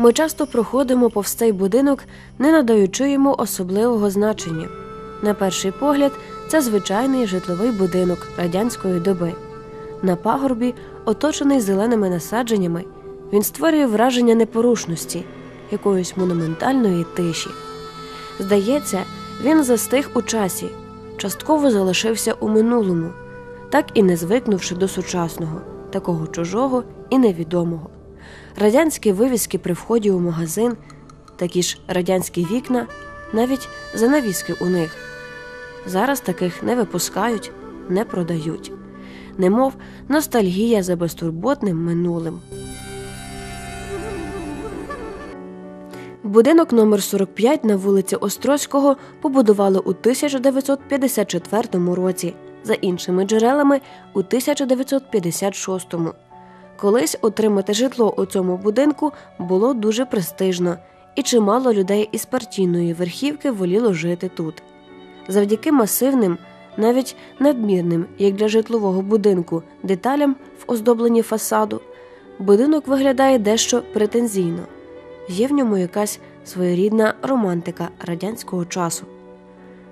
Ми часто проходимо повз цей будинок, не надаючи йому особливого значення. На перший погляд, це звичайний житловий будинок радянської доби. На пагорбі, оточений зеленими насадженнями, він створює враження непорушності, якоїсь монументальної тиші. Здається, він застиг у часі, частково залишився у минулому, так і не звикнувши до сучасного, такого чужого і невідомого. Радянські вивіски при вході у магазин, такі ж радянські вікна, навіть занавіски у них. Зараз таких не випускають, не продають, немов ностальгія за безтурботним минулим. Будинок номер 45 на вулиці Острозького побудували у 1954 році, за іншими джерелами у 1956. Колись отримати житло у цьому будинку було дуже престижно, і чимало людей із партійної верхівки воліло жити тут. Завдяки масивним, навіть надмірним, як для житлового будинку, деталям в оздобленні фасаду, будинок виглядає дещо претензійно. Є в ньому якась своєрідна романтика радянського часу.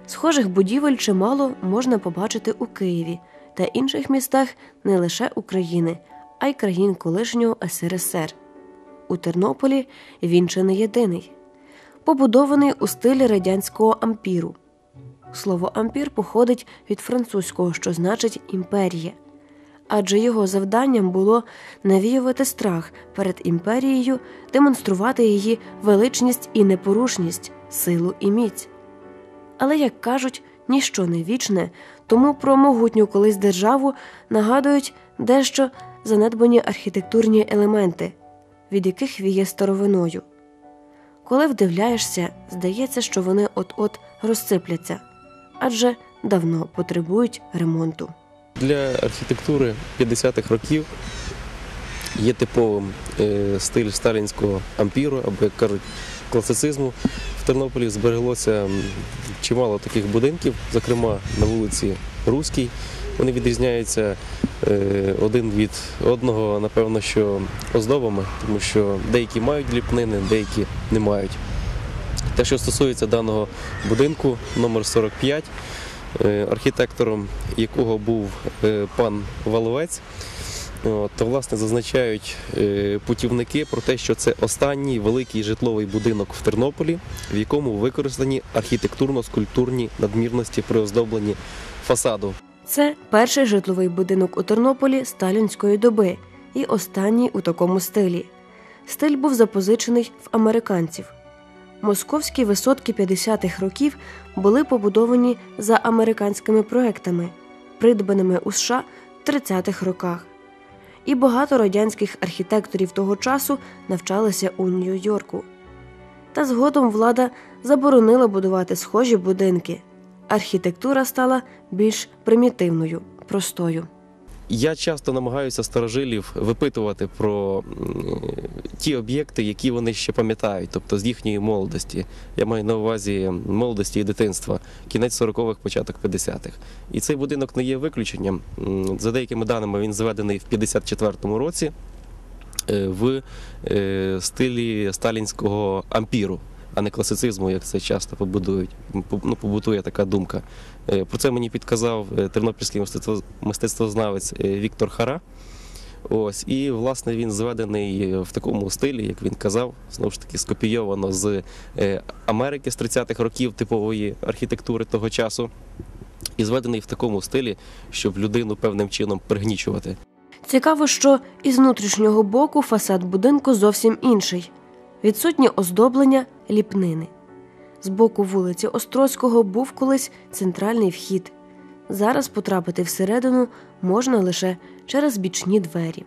Схожих будівель чимало можна побачити у Києві та інших містах не лише України, а й країн колишнього СРСР. У Тернополі він чи не єдиний, побудований у стилі радянського ампіру. Слово ампір походить від французького, що значить імперія, адже його завданням було навіювати страх перед імперією, демонструвати її величність і непорушність, силу і міць. Але, як кажуть, ніщо не вічне, тому про могутню колись державу нагадують дещо занедбані архітектурні елементи, від яких віє старовиною. Коли вдивляєшся, здається, що вони от-от розсипляться адже давно потребують ремонту. Для архітектури 50-х років є типовим е, стиль сталінського ампіру, або як кажуть, класицизму. В Тернополі збереглося чимало таких будинків, зокрема на вулиці Руській. Вони відрізняються один від одного, напевно, що оздобами, тому що деякі мають ліпнини, деякі не мають. Те, що стосується даного будинку номер 45 е, архітектором якого був е, пан Валовець, то власне зазначають е, путівники про те, що це останній великий житловий будинок в Тернополі, в якому використані архітектурно-скульптурні надмірності при оздобленні фасаду. Це перший житловий будинок у Тернополі сталінської доби і останній у такому стилі. Стиль був запозичений в американців. Московські висотки 50-х років були побудовані за американськими проектами, придбаними у США в 30-х роках. І багато радянських архітекторів того часу навчалися у Нью-Йорку. Та згодом влада заборонила будувати схожі будинки. Архітектура стала більш примітивною, простою. Я часто намагаюся старожилів випитувати про ті об'єкти, які вони ще пам'ятають, тобто з їхньої молодості. Я маю на увазі молодості і дитинства, кінець 40-х, початок 50-х. І цей будинок не є виключенням. За деякими даними, він зведений в 54-му році е, в е, стилі сталінського ампіру а не класицизму, як це часто побудують. Ну, побутує така думка. Е, про це мені підказав е, тернопільський мистецтвознавець е, Віктор Хара. Ось, І, власне, він зведений в такому стилі, як він казав, знову ж таки, скопійовано з Америки з 30-х років типової архітектури того часу, і зведений в такому стилі, щоб людину певним чином пригнічувати. Цікаво, що із внутрішнього боку фасад будинку зовсім інший відсутнє оздоблення ліпнини. З боку вулиці Острозького був колись центральний вхід. Зараз потрапити всередину можна лише через бічні двері.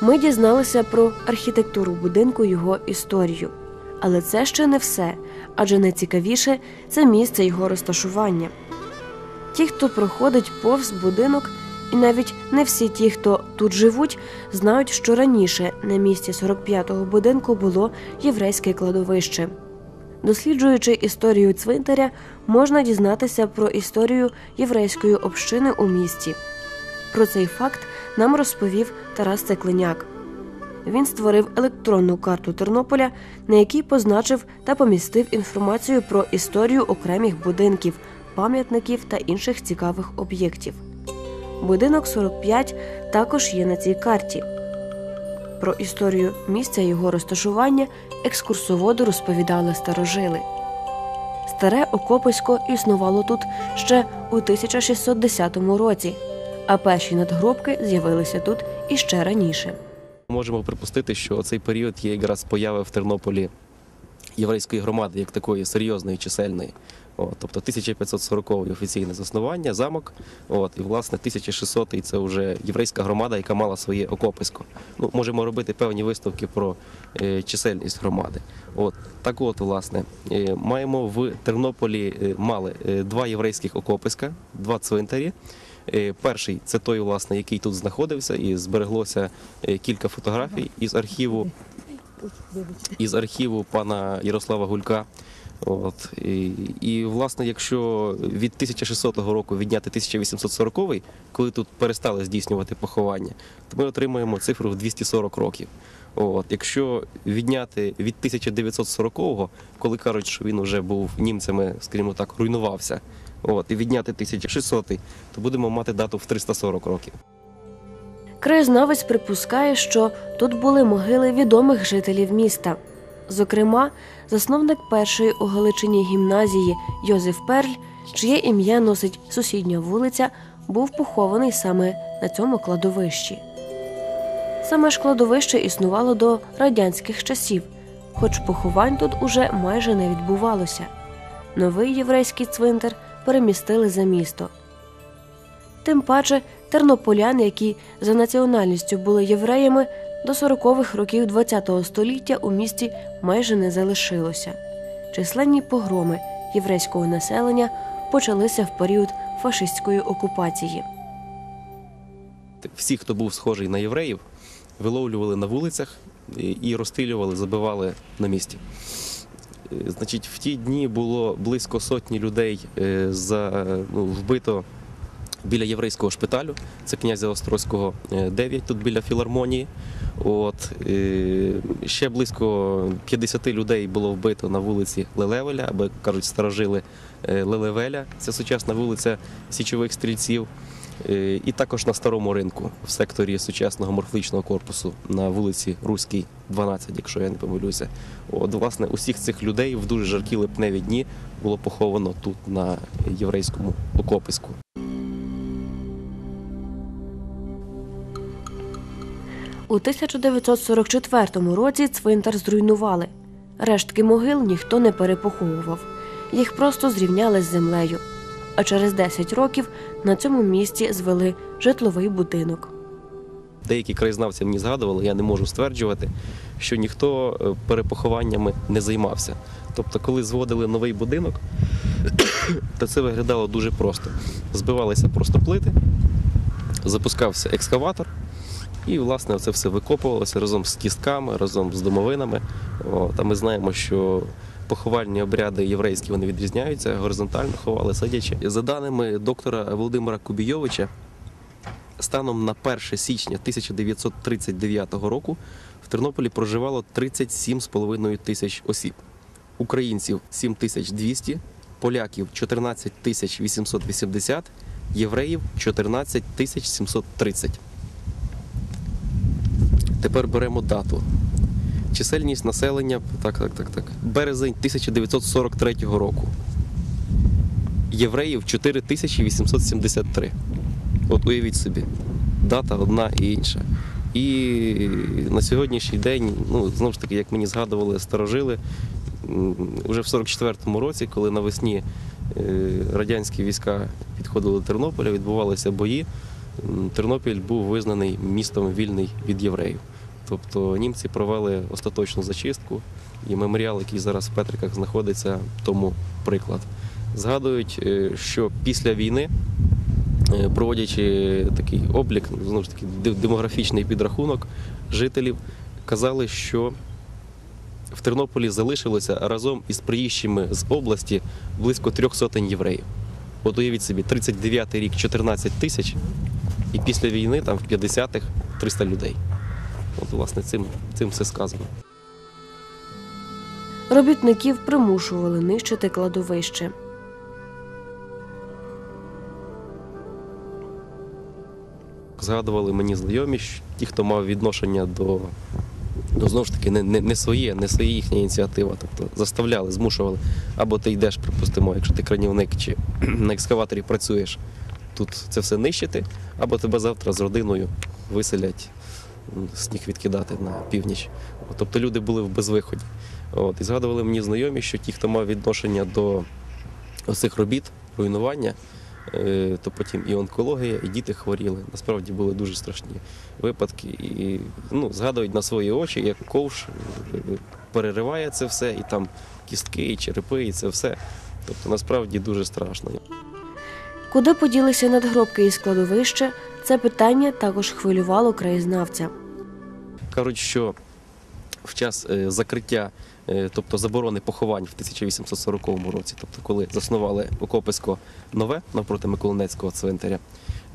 Ми дізналися про архітектуру будинку його історію. Але це ще не все, адже найцікавіше це місце його розташування. Ті, хто проходить повз будинок, і навіть не всі ті, хто тут живуть, знають, що раніше на місці 45-го будинку було єврейське кладовище. Досліджуючи історію цвинтаря, можна дізнатися про історію єврейської общини у місті. Про цей факт нам розповів Тарас Цекленяк. Він створив електронну карту Тернополя, на якій позначив та помістив інформацію про історію окремих будинків, пам'ятників та інших цікавих об'єктів. Будинок 45 також є на цій карті. Про історію місця його розташування екскурсоводу розповідали старожили. Старе Окописько існувало тут ще у 1610 році, а перші надгробки з'явилися тут іще раніше. Можемо припустити, що цей період є якраз появи в Тернополі єврейської громади, як такої серйозної, чисельної. От, тобто 1540 офіційне заснування, замок. От, і власне 1600 це вже єврейська громада, яка мала своє окописько. Ну, можемо робити певні висновки про е, чисельність громади. От, так от, власне, е, маємо в Тернополі е, мали е, два єврейських окописька, два цвинтарі. Е, Перший це той, власне, який тут знаходився, і збереглося е, кілька фотографій із архіву із архіву пана Ярослава Гулька. От і, і власне, якщо від 1600 року відняти 1840, коли тут перестали здійснювати поховання, то ми отримаємо цифру в 240 років. От, якщо відняти від 1940-го, коли кажуть, що він вже був німцями, скажімо так, руйнувався, от, і відняти 1600, то будемо мати дату в 340 років. Краєзнавець припускає, що тут були могили відомих жителів міста. Зокрема, засновник першої у Галичині гімназії Йозеф Перль, чиє ім'я носить сусідня вулиця, був похований саме на цьому кладовищі. Саме ж кладовище існувало до радянських часів, хоч поховань тут уже майже не відбувалося. Новий єврейський цвинтар перемістили за місто. Тим паче тернополян, які за національністю були євреями, до 40-х років ХХ століття у місті майже не залишилося. Численні погроми єврейського населення почалися в період фашистської окупації. всі, хто був схожий на євреїв, виловлювали на вулицях і розстрілювали, забивали на місці. Е, Значить, в ті дні було близько сотні людей е, за, ну, вбито біля єврейського шпиталю. Це князя Острозького 9, тут біля філармонії. От, е, ще близько 50 людей було вбито на вулиці Лелевеля, або кажуть, старожили е, Лелевеля. Це сучасна вулиця Січових стрільців. Е, І також на старому ринку в секторі сучасного морфологічного корпусу на вулиці Руській, 12, якщо я не помилюся. От, власне, усіх цих людей в дуже жаркі липневі дні було поховано тут на єврейському окопиську. У 1944 році цвинтар зруйнували. Рештки могил ніхто не перепоховував, їх просто зрівняли з землею. А через 10 років на цьому місці звели житловий будинок. Деякі краєзнавці мені згадували, я не можу стверджувати, що ніхто е, перепохованнями не займався. Тобто, коли зводили новий будинок, то це виглядало дуже просто. Збивалися просто плити, запускався екскаватор, і, власне, це все викопувалося разом з кістками, разом з домовинами. От, а ми знаємо, що поховальні обряди єврейські вони відрізняються, горизонтально ховали, сидячи. За даними доктора Володимира Кубійовича, станом на 1 січня 1939 року в Тернополі проживало 37,5 тисяч осіб. Українців 7200, поляків 14 тисяч 880, євреїв 14 тисяч 730. Тепер беремо дату. Чисельність населення, так, так, так, так. Березень 1943 року. Євреїв 4873. От уявіть собі, дата одна і інша. І на сьогоднішній день, ну знову ж таки, як мені згадували, старожили, м, уже в 44-му році, коли навесні е, радянські війська підходили до Тернополя, відбувалися бої. Тернопіль був визнаний містом вільний від євреїв. Тобто німці провели остаточну зачистку, і меморіал, який зараз в Петриках знаходиться, тому приклад. Згадують, е, що після війни е, проводячи такий облік, знову ж таки, демографічний підрахунок жителів, казали, що в Тернополі залишилося разом із приїжджими з області близько трьох сотень євреїв. От уявіть собі, 39-й рік 14 тисяч, і після війни там в 50-х 300 людей. От, власне, цим, цим все сказано. Робітників примушували нищити кладовище. Згадували мені знайомі, ті, хто мав відношення до, до знову ж таки, не, не, не своє, не своя їхня ініціатива. Тобто заставляли, змушували. Або ти йдеш, припустимо, якщо ти кранівник чи на екскаваторі працюєш, тут це все нищити, або тебе завтра з родиною виселять сніг відкидати на північ. Тобто люди були в безвиході. От, і згадували мені знайомі, що ті, хто мав відношення до оцих робіт, руйнування, е, то потім і онкологія, і діти хворіли. Насправді були дуже страшні випадки. І ну, згадують на свої очі, як ковш е, перериває це все, і там кістки, і черепи, і це все. Тобто насправді дуже страшно. Куди поділися надгробки і складовище, це питання також хвилювало краєзнавця. Кажуть, що в час е, закриття, е, тобто заборони поховань в 1840 році, тобто коли заснували Окописько нове навпроти Миколинецького цвинтаря,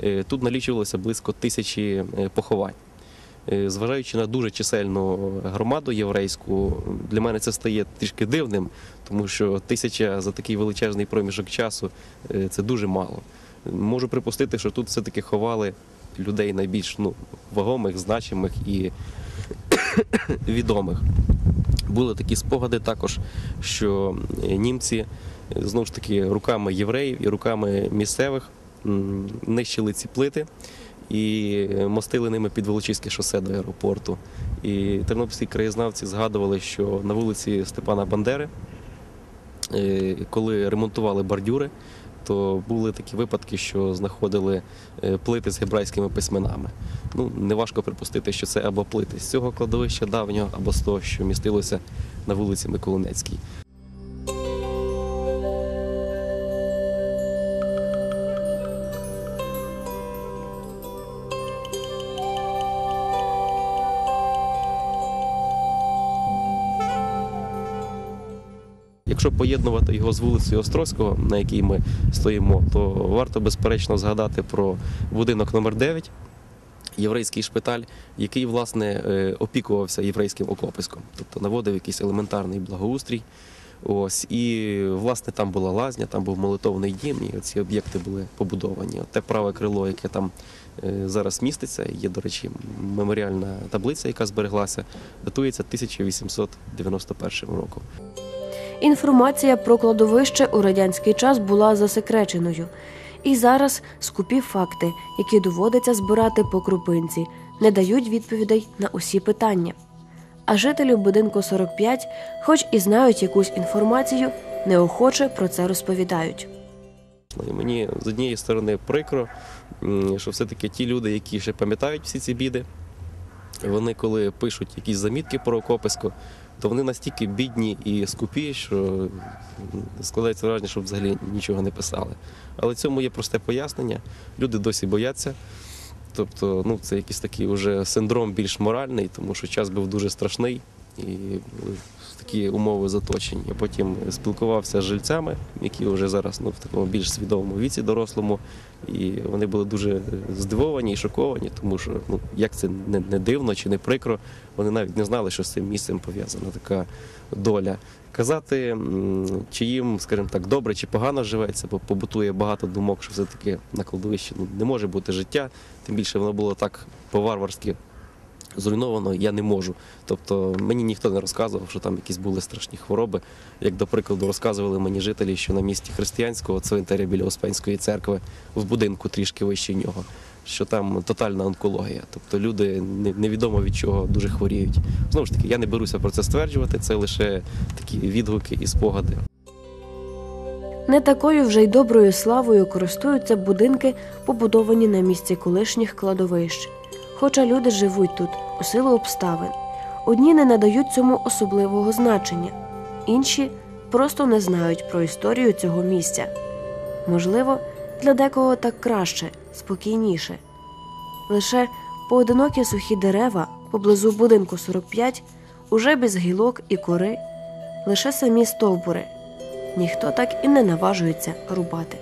е, тут налічувалося близько тисячі поховань. Е, Зважаючи на дуже чисельну громаду єврейську, для мене це стає трішки дивним, тому що тисяча за такий величезний проміжок часу е, це дуже мало. Можу припустити, що тут все-таки ховали людей найбільш ну, вагомих, значимих і відомих. Були такі спогади також, що німці знову ж таки руками євреїв і руками місцевих нищили ці плити і е, мостили ними під Волочиське шосе до аеропорту. І тернопільські краєзнавці згадували, що на вулиці Степана Бандери, е, коли ремонтували бордюри, то були такі випадки, що знаходили е, плити з гебрайськими письменами. Ну, неважко припустити, що це або плити з цього кладовища давнього, або з того, що містилося на вулиці Миколинецькій. Якщо поєднувати його з вулицею Острозького, на якій ми стоїмо, то варто безперечно згадати про будинок номер 9 єврейський шпиталь, який власне е, опікувався єврейським окописьком, тобто наводив якийсь елементарний благоустрій. Ось і власне там була лазня, там був молитовний дім, і ці об'єкти були побудовані. От те праве крило, яке там е, зараз міститься, є, до речі, меморіальна таблиця, яка збереглася, датується 1891 роком. Інформація про кладовище у радянський час була засекреченою. І зараз скупі факти, які доводиться збирати по крупинці, не дають відповідей на усі питання. А жителі будинку 45, хоч і знають якусь інформацію, неохоче про це розповідають. Мені з однієї сторони прикро, що все-таки ті люди, які ще пам'ятають всі ці біди, вони коли пишуть якісь замітки про окописько, то вони настільки бідні і скупі, що складається враження, що взагалі нічого не писали. Але цьому є просте пояснення. Люди досі бояться. Тобто, ну, це якийсь такий уже синдром більш моральний, тому що час був дуже страшний і такі умови заточені. Я потім спілкувався з жильцями, які вже зараз ну, в такому більш свідомому віці дорослому, і вони були дуже здивовані і шоковані, тому що ну, як це не, не дивно чи не прикро, вони навіть не знали, що з цим місцем пов'язана така доля. Казати, чи їм, скажімо так, добре чи погано живеться, бо побутує багато думок, що все-таки на кладовищі ну, не може бути життя, тим більше воно було так по-варварськи зруйновано, я не можу. Тобто мені ніхто не розказував, що там якісь були страшні хвороби. Як, до прикладу, розказували мені жителі, що на місці християнського цвинтаря біля Успенської церкви в будинку трішки вище нього, що там тотальна онкологія. Тобто люди невідомо від чого дуже хворіють. Знову ж таки, я не беруся про це стверджувати, це лише такі відгуки і спогади. Не такою вже й доброю славою користуються будинки, побудовані на місці колишніх кладовищ. Хоча люди живуть тут у силу обставин. Одні не надають цьому особливого значення, інші просто не знають про історію цього місця. Можливо, для декого так краще, спокійніше. Лише поодинокі сухі дерева поблизу будинку 45 уже без гілок і кори, лише самі стовбури. Ніхто так і не наважується рубати.